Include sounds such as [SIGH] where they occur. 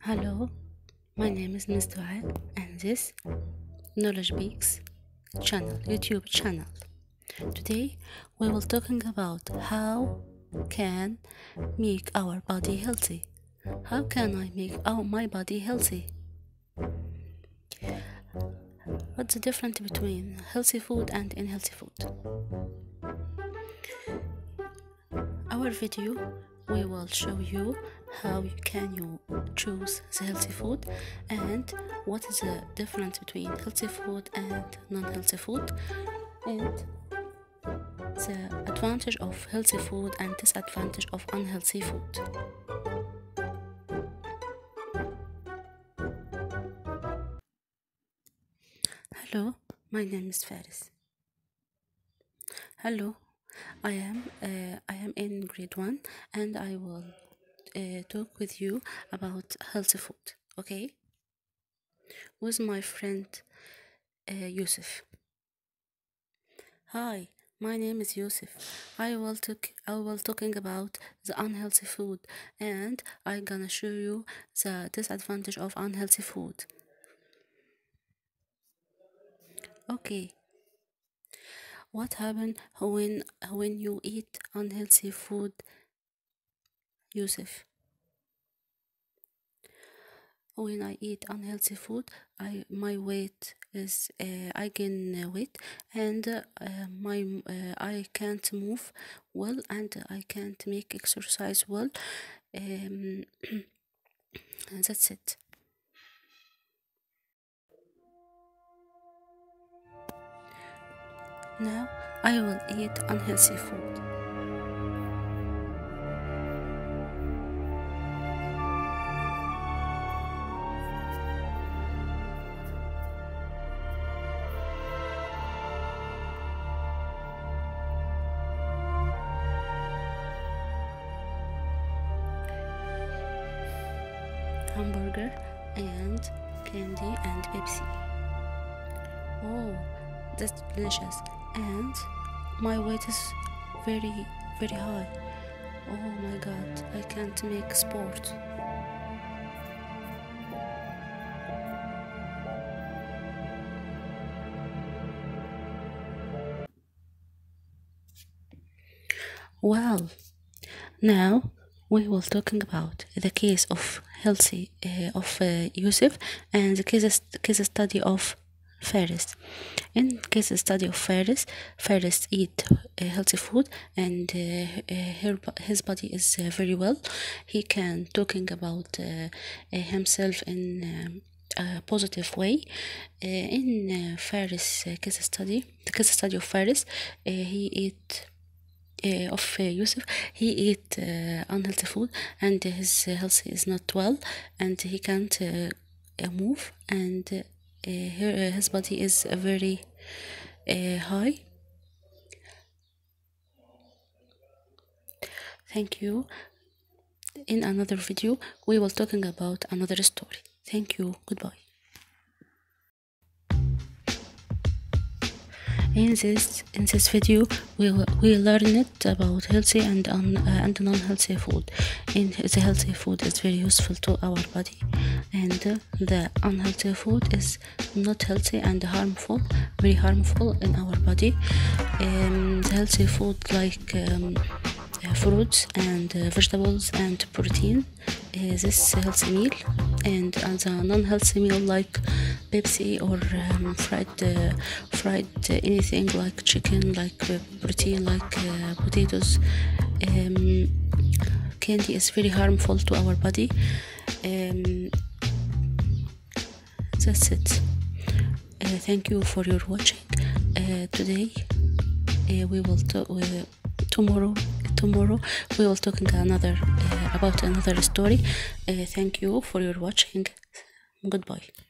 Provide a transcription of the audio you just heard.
Hello, my name is Ms. Doaa and this Knowledge Beaks channel, YouTube channel. Today we will talking about how can make our body healthy. How can I make our my body healthy? What's the difference between healthy food and unhealthy food? Our video we will show you how you can you choose the healthy food and what is the difference between healthy food and non-healthy food. And the advantage of healthy food and disadvantage of unhealthy food. Hello my name is faris hello i am uh, i am in grade 1 and i will uh, talk with you about healthy food okay with my friend uh, yusuf hi my name is Yusuf. I will talk I will talking about the unhealthy food and I gonna show you the disadvantage of unhealthy food. Okay. What happen when when you eat unhealthy food, Yusuf? When I eat unhealthy food, I my weight is uh, I gain uh, weight and uh, my uh, I can't move well and I can't make exercise well. Um, [CLEARS THROAT] that's it. Now I will eat unhealthy food. Hamburger and candy and Pepsi. Oh, that's delicious. And my weight is very, very high. Oh my god, I can't make sport. Well, now we will talking about the case of healthy uh, of uh, Yusuf and the case case study of Faris. In case study of Faris, Faris eat uh, healthy food and uh, her, his body is uh, very well. He can talking about uh, himself in um, a positive way. Uh, in uh, Faris case study, the case study of Faris, he eat uh, of uh, Yusuf, he eat uh, unhealthy food and his health is not well and he can't move and her, his body is very high. Thank you. In another video, we will talking about another story. Thank you. Goodbye. In this in this video we we learn it about healthy and un, uh, and non-healthy food. In the healthy food is very useful to our body. And uh, the unhealthy food is not healthy and harmful very harmful in our body. Um, the healthy food like um, uh, fruits and uh, vegetables and protein is this healthy meal. And uh, the non-healthy meal like Pepsi or um, fried uh, fried uh, anything like chicken like uh, protein like potatoes um, candy is very harmful to our body. Um, that's it. Thank you for your watching. Today we will talk tomorrow tomorrow we will talking another uh, about another story. Uh, thank you for your watching. Goodbye